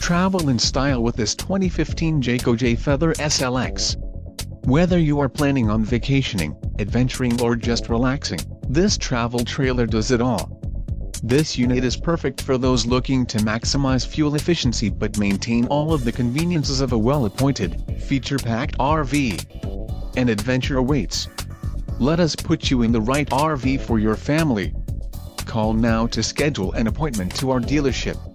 Travel in style with this 2015 Jayco Jay Feather SLX. Whether you are planning on vacationing, adventuring or just relaxing, this travel trailer does it all. This unit is perfect for those looking to maximize fuel efficiency but maintain all of the conveniences of a well-appointed, feature-packed RV. An adventure awaits. Let us put you in the right RV for your family. Call now to schedule an appointment to our dealership.